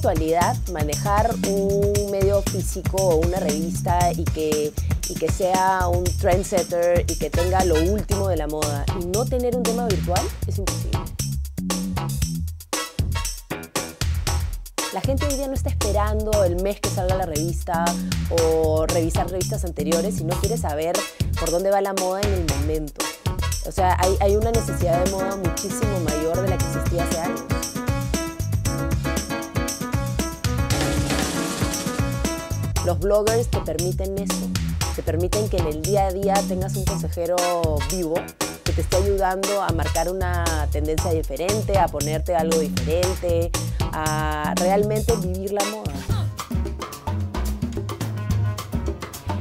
virtualidad manejar un medio físico o una revista y que, y que sea un trendsetter y que tenga lo último de la moda y no tener un tema virtual es imposible. La gente hoy día no está esperando el mes que salga la revista o revisar revistas anteriores, sino quiere saber por dónde va la moda en el momento. O sea, hay, hay una necesidad de moda muchísimo mayor de la que Los bloggers te permiten eso, te permiten que en el día a día tengas un consejero vivo que te esté ayudando a marcar una tendencia diferente, a ponerte algo diferente, a realmente vivir la moda.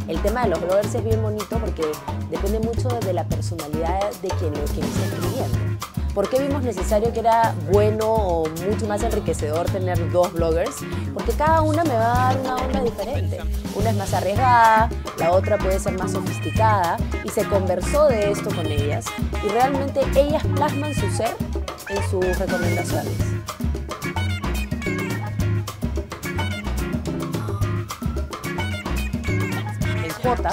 El tema de los bloggers es bien bonito porque depende mucho de la personalidad de quien, quien está. ¿Por qué vimos necesario que era bueno o mucho más enriquecedor tener dos bloggers? Porque cada una me va a dar una onda diferente. Una es más arriesgada, la otra puede ser más sofisticada y se conversó de esto con ellas y realmente ellas plasman su ser en sus recomendaciones. En J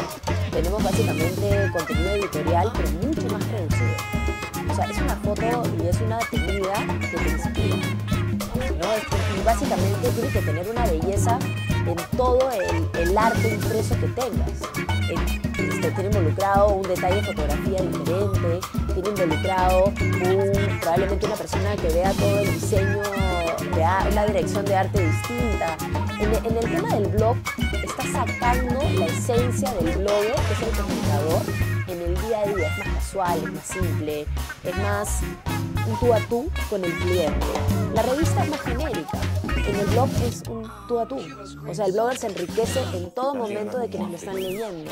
tenemos básicamente contenido editorial pero mucho más y es una técnica que te inspira. ¿no? Y básicamente tiene que tener una belleza en todo el, el arte impreso que tengas. Este, tiene involucrado un detalle de fotografía diferente, tiene involucrado probablemente una persona que vea todo el diseño, de una dirección de arte distinta. En, el tema del blog, está sacando la esencia del blogger, que es el comunicador, a día. Es más casual, es más simple, es más un tú a tú con el cliente. La revista es más genérica. En el blog es un tú a tú. O sea, el blogger se enriquece en todo momento de quienes lo están leyendo.